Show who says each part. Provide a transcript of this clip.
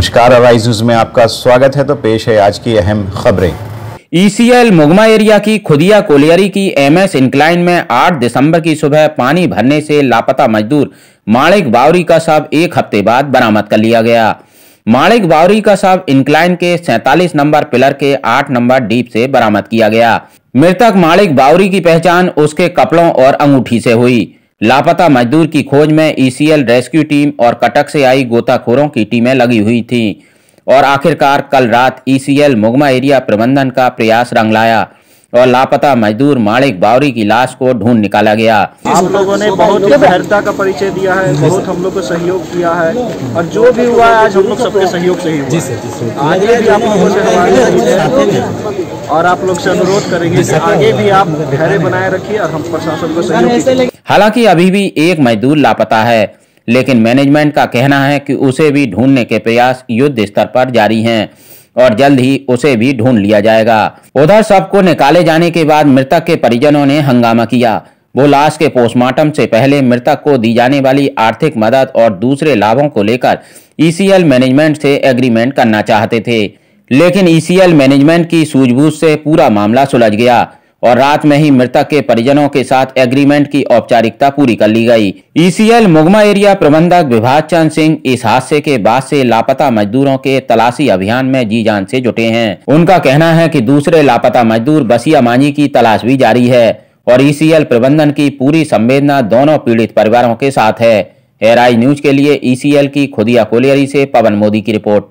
Speaker 1: नमस्कार अराइज में आपका स्वागत है। तो पेश है आज की अहम खबरें।
Speaker 2: ईसीएल मुगमा एरिया की खुदिया कोलियरी की एमएस इंक्लाइन में 8 दिसंबर की सुबह पानी भरने से लापता मजदूर माणिक बावरी का शव एक हफ़्ते बाद बरामद कर लिया गया। माणिक बावरी का शव इंक्लाइन के 47 नंबर पिलर के 8 नंबर डीप से बरामद किया गया। मृतक माणिक बावरी की पहचान उसके कपड़ों और अंगूठी से हुई। लापता मजदूर की खोज में ईसीएल रेस्क्यू टीम और कटक से आई गोताखोरों की टीमें लगी हुई थीं और आखिरकार कल रात ईसीएल मुगमा एरिया प्रबंधन का प्रयास रंग लाया और लापता मजदूर माणिक बावरी की लाश को ढूंढ निकाला गया
Speaker 3: आप लोगों ने बहुत ही धैर्यता का परिचय दिया है बहुत हम लोग को सहयोग किया है और जो भी हुआ है आज हम लोग सबके सहयोग से ही हुआ आगे भी आप लोगों से हमारे और आप लोग से अनुरोध करेंगे कि आगे भी आप धैर्य बनाए रखिए और हम प्रशासन को सहयोग
Speaker 2: हालाँकि अभी भी एक मजदूर लापता है लेकिन मैनेजमेंट का कहना है कि उसे भी ढूँढने के प्रयास युद्ध स्तर पर जारी हैं और जल्द ही उसे भी ढूंढ लिया जाएगा। उधर सबको निकाले जाने के बाद मृतक के परिजनों ने हंगामा किया। वो लाश के पोस्टमार्टम से पहले मृतक को दी जाने वाली आर्थिक मदद और दूसरे लाभों को लेकर ईसीएल मैनेजमेंट से एग्रीमेंट करना चाहते थे। लेकिन ईसीएल मैनेजमेंट की सूझबूझ से पूरा मामला सुलझ गया और रात में ही मृतक के परिजनों के साथ एग्रीमेंट की औपचारिकता पूरी कर ली गई। ईसीएल मुगमा एरिया प्रबंधक विभाग चंद सिंह इस हादसे के बाद से लापता मजदूरों के तलाशी अभियान में जी जान से जुटे हैं। उनका कहना है कि दूसरे लापता मजदूर बसिया मांझी की तलाश भी जारी है और ईसीएल प्रबंधन की पूरी संवेदना दोनों पीड़ित परिवारों के साथ है। एराई न्यूज़ के लिए ईसीएल की खुदिया कोलियरी से पवन मोदी की रिपोर्ट।